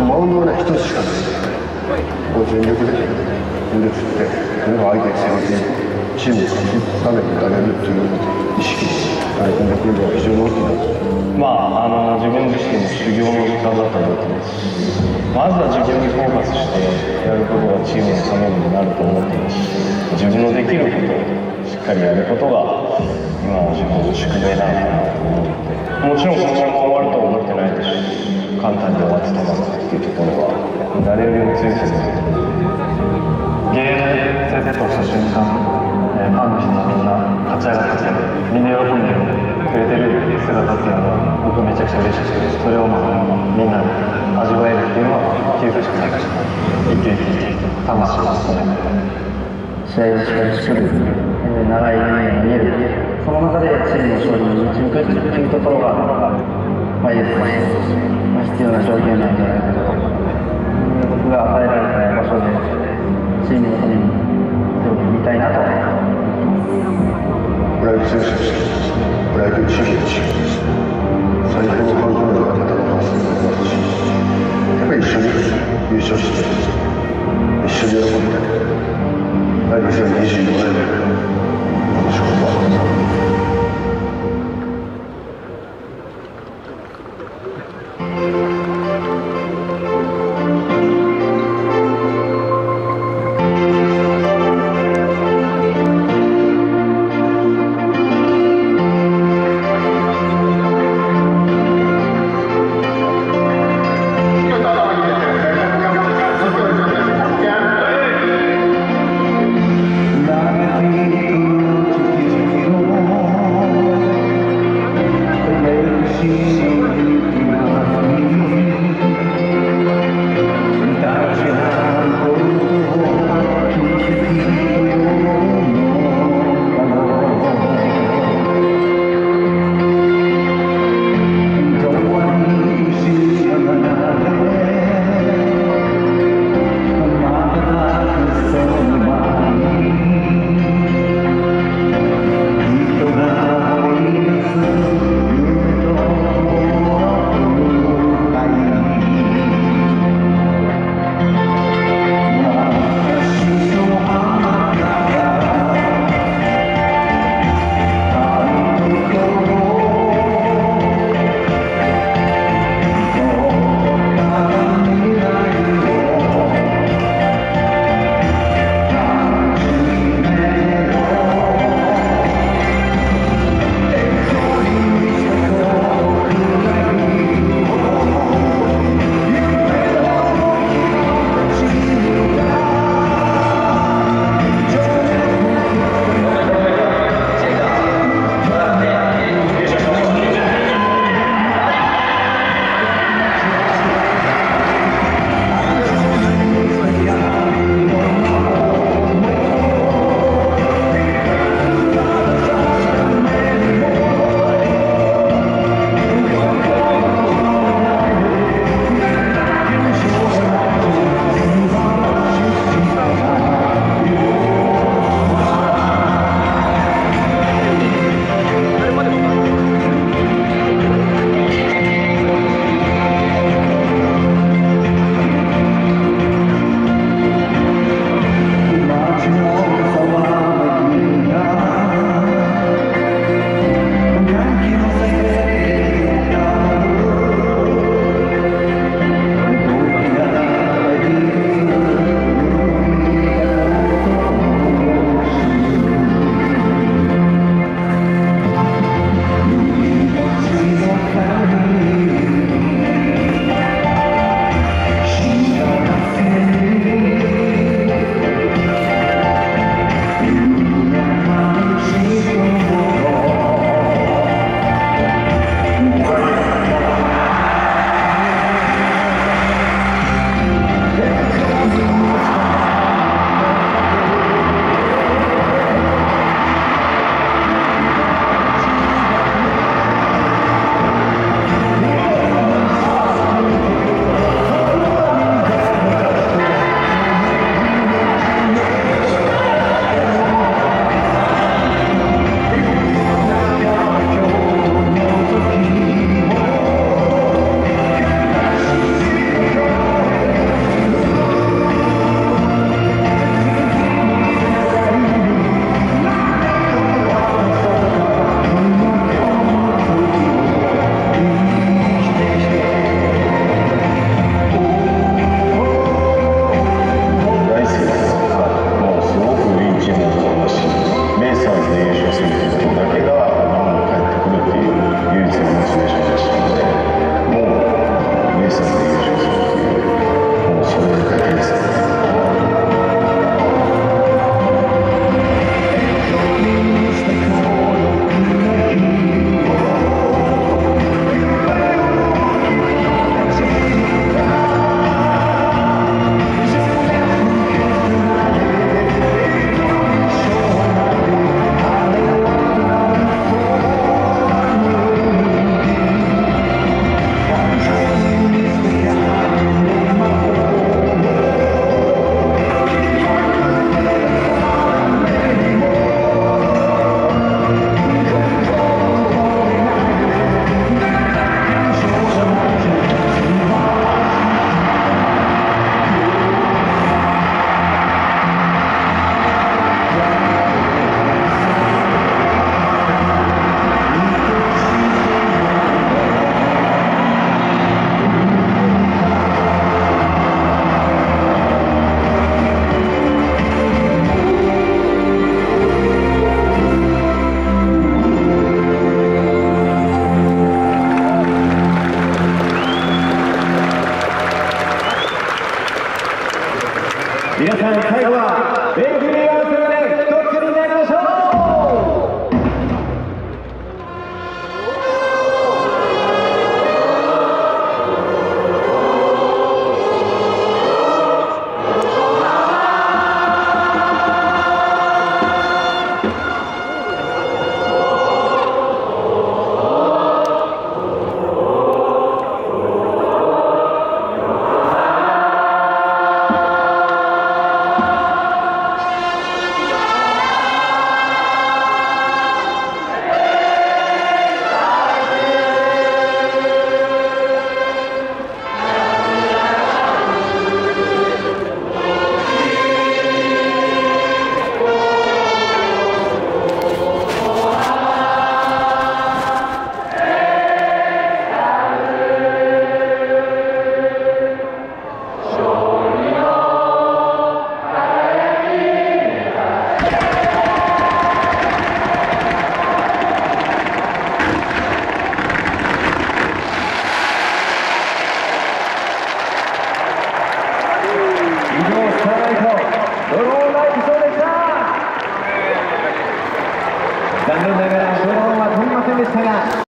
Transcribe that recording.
マウンドはね一つしかないこう全力で全力振ってそれが相手に背負ってチームを勝つためにやれるっていう意識が込んでくるのは非常に大きいなまあ、あの自分自身の修行の時間だったと思ってます。しまずは自分にフォーカスしてやることがチームのためになると思ってますし自分のできることをしっかりやることが今の自分の宿命なのかなと思ってもちろんこのまま終わるとは思ってないですし簡単に終わってたまらないっていうところは誰よりも強いですゲームセットした瞬間、えーファンの人がみんな立ち上がってみんな喜んでくれてる姿っていうのは僕めちゃくちゃ嬉しくてそれをまあみんなで味わえるっていうのは気づかしくない生き生き魂を込めて試合をしっかり作る、えー長い夢が見えるその中でチームの勝利に導くってい。うところが、まあ、いいですね、必要な条件なんじゃないかと僕が与えられた場所でチームの皆さん最後は